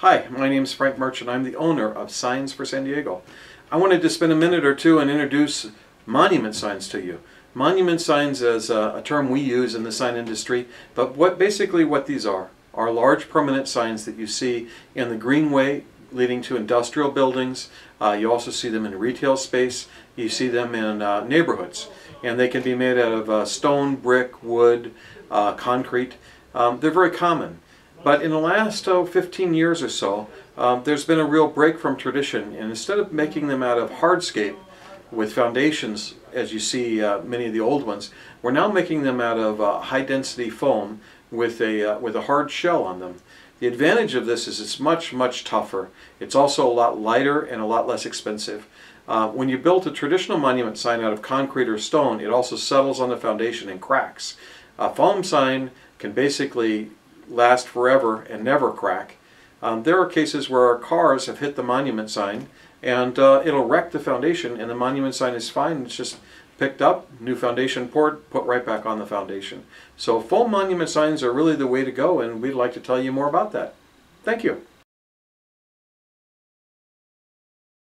Hi, my name is Frank Merchant. And I'm the owner of Signs for San Diego. I wanted to spend a minute or two and introduce monument signs to you. Monument signs is a, a term we use in the sign industry, but what basically what these are are large permanent signs that you see in the greenway leading to industrial buildings. Uh, you also see them in retail space. You see them in uh, neighborhoods. And they can be made out of uh, stone, brick, wood, uh, concrete. Um, they're very common. But in the last oh, 15 years or so, um, there's been a real break from tradition. And instead of making them out of hardscape with foundations, as you see uh, many of the old ones, we're now making them out of uh, high density foam with a, with a hard shell on them. The advantage of this is it's much, much tougher. It's also a lot lighter and a lot less expensive. Uh, when you build a traditional monument sign out of concrete or stone, it also settles on the foundation and cracks. A foam sign can basically last forever and never crack. Um, there are cases where our cars have hit the monument sign and uh, it'll wreck the foundation and the monument sign is fine. It's just picked up, new foundation poured, put right back on the foundation. So foam monument signs are really the way to go and we'd like to tell you more about that. Thank you.